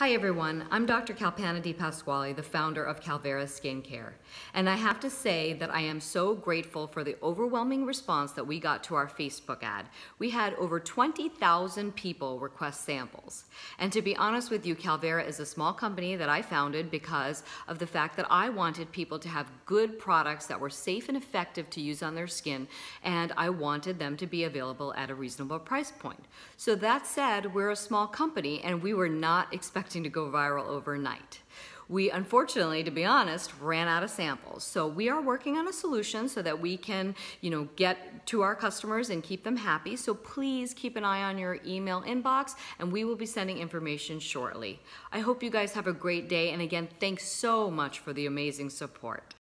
Hi everyone, I'm Dr. Kalpana DePasquale, the founder of KalVera Skincare. And I have to say that I am so grateful for the overwhelming response that we got to our Facebook ad. We had over 20,000 people request samples. And to be honest with you, KalVera is a small company that I founded because of the fact that I wanted people to have good products that were safe and effective to use on their skin, and I wanted them to be available at a reasonable price point. So that said, we're a small company and we were not expecting expecting to go viral overnight. We unfortunately, to be honest, ran out of samples. So we are working on a solution so that we can, you know, get to our customers and keep them happy. So please keep an eye on your email inbox and we will be sending information shortly. I hope you guys have a great day and again, thanks so much for the amazing support.